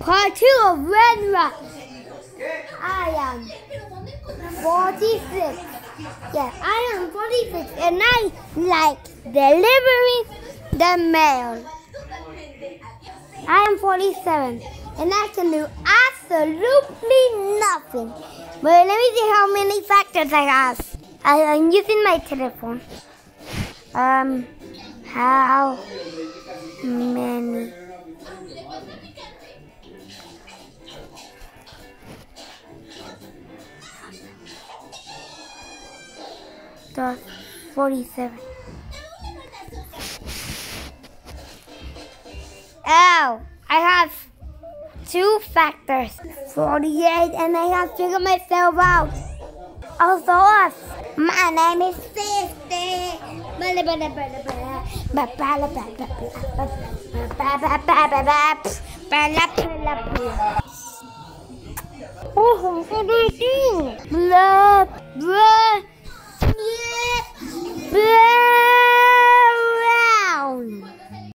Part two of Red Rock. I am 46. Yeah, I am 46 and I like delivering the mail. I am 47 and I can do absolutely nothing. But let me see how many factors I have. I am using my telephone. Um, how Dot 47. Oh, I have two factors. 48 and I have figured myself out. Also us. My name is 50. Oh, what do you think? Blah.